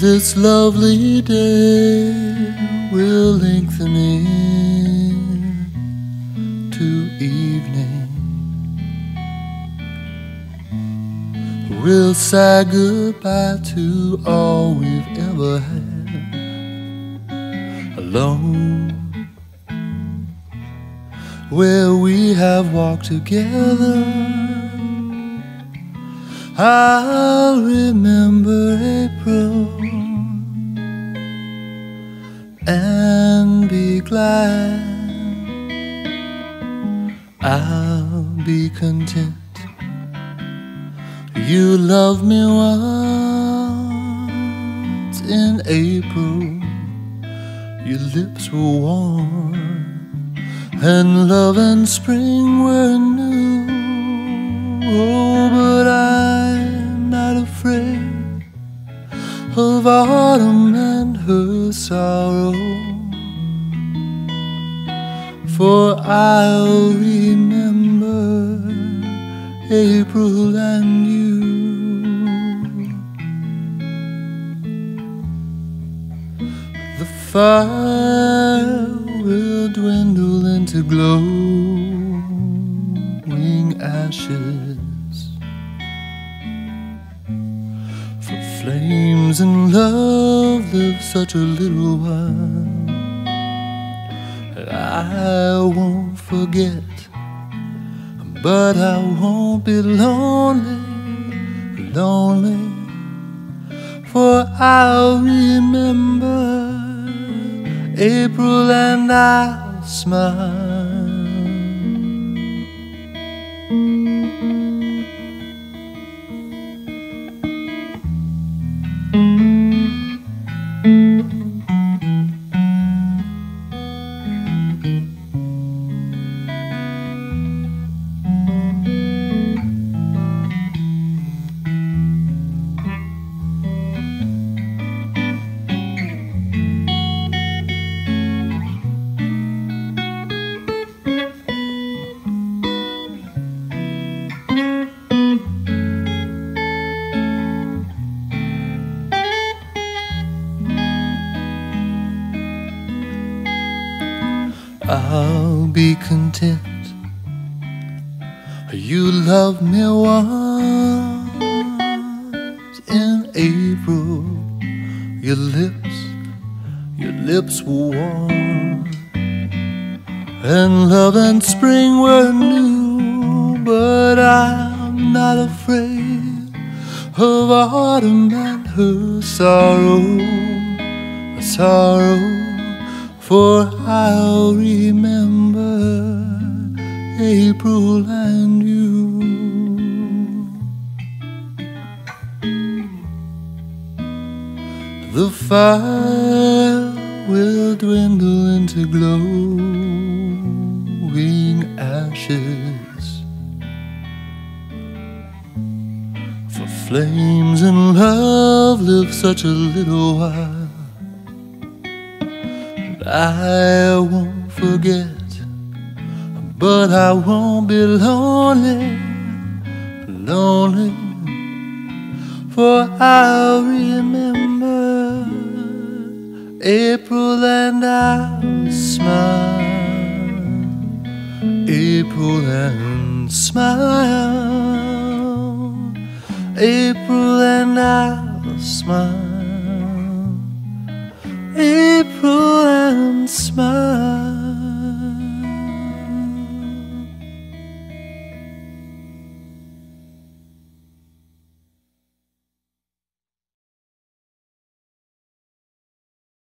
This lovely day will lengthen into evening. We'll say goodbye to all we've ever had alone. Where we have walked together, I'll remember April glad. I'll be content. You loved me once in April. Your lips were warm, and love and spring were new. Oh, but I'm not afraid of autumn and her sorrow. For I'll remember April and you. The fire will dwindle into glowing ashes. For flames and love live such a little while. I won't forget, but I won't be lonely, lonely, for I'll remember April and I'll smile. I'll be content. You loved me once in April. Your lips, your lips were warm, and love and spring were new. But I'm not afraid of autumn and her sorrow, sorrow for I'll remember April and you. The fire will dwindle into glowing ashes. For flames and love live such a little while. I won't forget, but I won't be lonely, lonely, for I'll remember April and I'll smile, April and smile, April and I'll smile. April and smile.